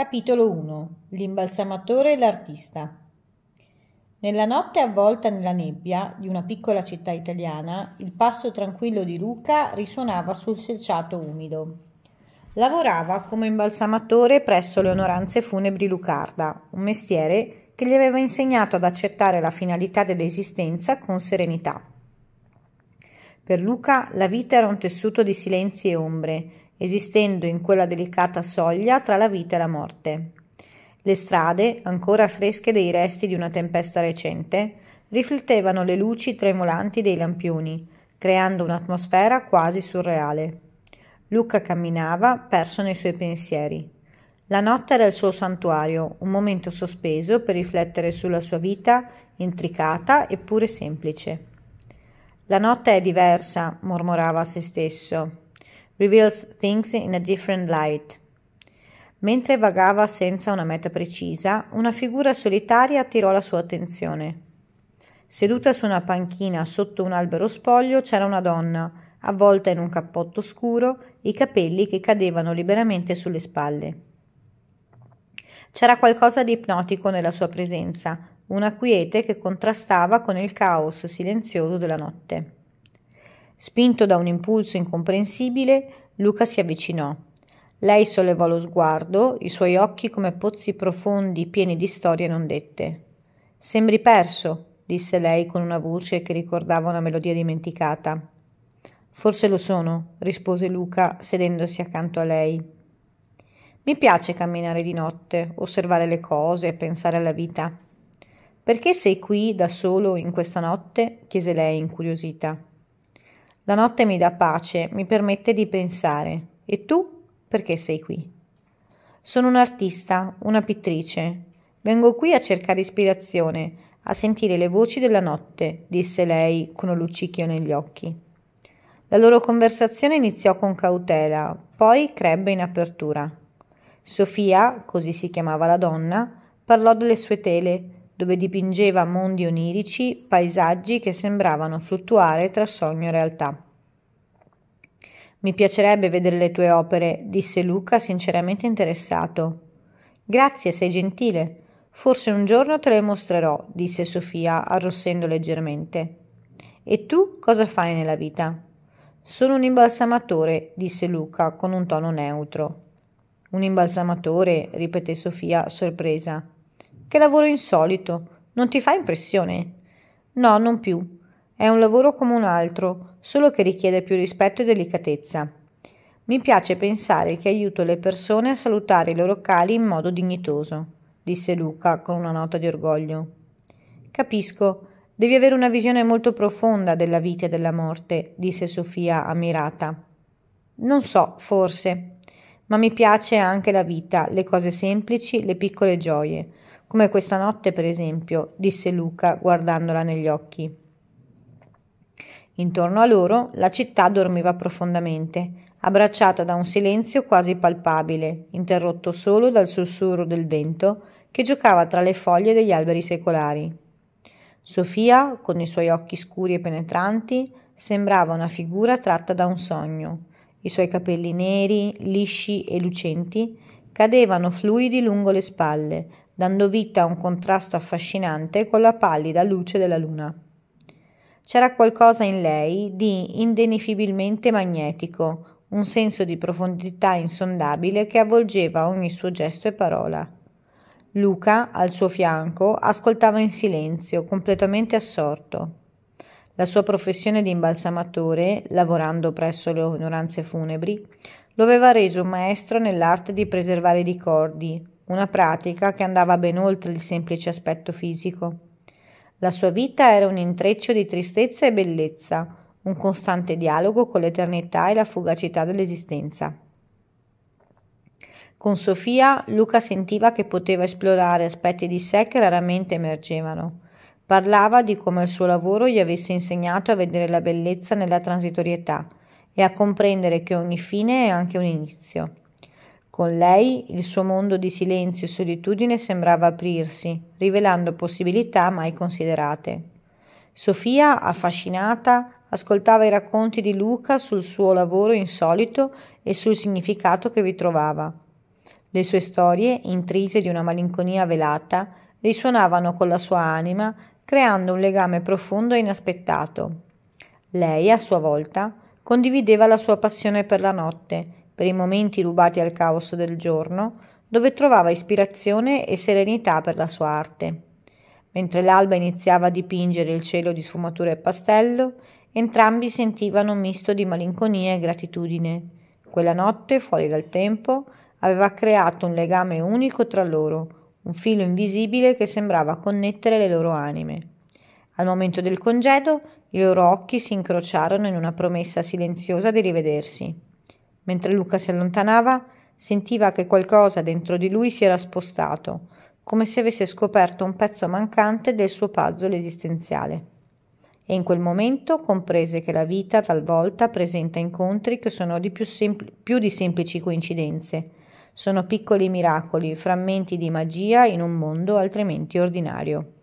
Capitolo 1 L'imbalsamatore e l'artista Nella notte avvolta nella nebbia di una piccola città italiana, il passo tranquillo di Luca risuonava sul selciato umido. Lavorava come imbalsamatore presso le onoranze funebri Lucarda, un mestiere che gli aveva insegnato ad accettare la finalità dell'esistenza con serenità. Per Luca la vita era un tessuto di silenzi e ombre, esistendo in quella delicata soglia tra la vita e la morte. Le strade, ancora fresche dei resti di una tempesta recente, riflettevano le luci tremolanti dei lampioni, creando un'atmosfera quasi surreale. Luca camminava, perso nei suoi pensieri. La notte era il suo santuario, un momento sospeso per riflettere sulla sua vita intricata eppure semplice. La notte è diversa, mormorava a se stesso reveals things in a different light. Mentre vagava senza una meta precisa, una figura solitaria attirò la sua attenzione. Seduta su una panchina sotto un albero spoglio c'era una donna, avvolta in un cappotto scuro, i capelli che cadevano liberamente sulle spalle. C'era qualcosa di ipnotico nella sua presenza, una quiete che contrastava con il caos silenzioso della notte. Spinto da un impulso incomprensibile, Luca si avvicinò. Lei sollevò lo sguardo, i suoi occhi come pozzi profondi pieni di storie non dette. Sembri perso, disse lei con una voce che ricordava una melodia dimenticata. Forse lo sono, rispose Luca sedendosi accanto a lei. Mi piace camminare di notte, osservare le cose e pensare alla vita. Perché sei qui da solo in questa notte? chiese lei incuriosita. La notte mi dà pace, mi permette di pensare. E tu perché sei qui? Sono un artista, una pittrice. Vengo qui a cercare ispirazione, a sentire le voci della notte, disse lei con un luccichio negli occhi. La loro conversazione iniziò con cautela, poi crebbe in apertura. Sofia, così si chiamava la donna, parlò delle sue tele, dove dipingeva mondi onirici, paesaggi che sembravano fluttuare tra sogno e realtà. Mi piacerebbe vedere le tue opere, disse Luca sinceramente interessato. Grazie, sei gentile. Forse un giorno te le mostrerò, disse Sofia, arrossendo leggermente. E tu cosa fai nella vita? Sono un imbalsamatore, disse Luca con un tono neutro. Un imbalsamatore, ripeté Sofia, sorpresa. Che lavoro insolito. Non ti fa impressione? No, non più. È un lavoro come un altro, solo che richiede più rispetto e delicatezza. Mi piace pensare che aiuto le persone a salutare i loro cali in modo dignitoso, disse Luca con una nota di orgoglio. Capisco, devi avere una visione molto profonda della vita e della morte, disse Sofia ammirata. Non so, forse, ma mi piace anche la vita, le cose semplici, le piccole gioie come questa notte per esempio, disse Luca guardandola negli occhi. Intorno a loro la città dormiva profondamente, abbracciata da un silenzio quasi palpabile, interrotto solo dal sussurro del vento che giocava tra le foglie degli alberi secolari. Sofia, con i suoi occhi scuri e penetranti, sembrava una figura tratta da un sogno. I suoi capelli neri, lisci e lucenti cadevano fluidi lungo le spalle, dando vita a un contrasto affascinante con la pallida luce della luna. C'era qualcosa in lei di indenificabilmente magnetico, un senso di profondità insondabile che avvolgeva ogni suo gesto e parola. Luca, al suo fianco, ascoltava in silenzio, completamente assorto. La sua professione di imbalsamatore, lavorando presso le onoranze funebri, lo aveva reso maestro nell'arte di preservare i ricordi, una pratica che andava ben oltre il semplice aspetto fisico. La sua vita era un intreccio di tristezza e bellezza, un costante dialogo con l'eternità e la fugacità dell'esistenza. Con Sofia Luca sentiva che poteva esplorare aspetti di sé che raramente emergevano. Parlava di come il suo lavoro gli avesse insegnato a vedere la bellezza nella transitorietà e a comprendere che ogni fine è anche un inizio. Con lei il suo mondo di silenzio e solitudine sembrava aprirsi, rivelando possibilità mai considerate. Sofia, affascinata, ascoltava i racconti di Luca sul suo lavoro insolito e sul significato che vi trovava. Le sue storie, intrise di una malinconia velata, risuonavano con la sua anima, creando un legame profondo e inaspettato. Lei, a sua volta, condivideva la sua passione per la notte, per i momenti rubati al caos del giorno, dove trovava ispirazione e serenità per la sua arte. Mentre l'alba iniziava a dipingere il cielo di sfumature e pastello, entrambi sentivano un misto di malinconia e gratitudine. Quella notte, fuori dal tempo, aveva creato un legame unico tra loro, un filo invisibile che sembrava connettere le loro anime. Al momento del congedo, i loro occhi si incrociarono in una promessa silenziosa di rivedersi. Mentre Luca si allontanava, sentiva che qualcosa dentro di lui si era spostato, come se avesse scoperto un pezzo mancante del suo puzzle esistenziale. E in quel momento comprese che la vita talvolta presenta incontri che sono di più, sempl- più di semplici coincidenze. Sono piccoli miracoli, frammenti di magia in un mondo altrimenti ordinario.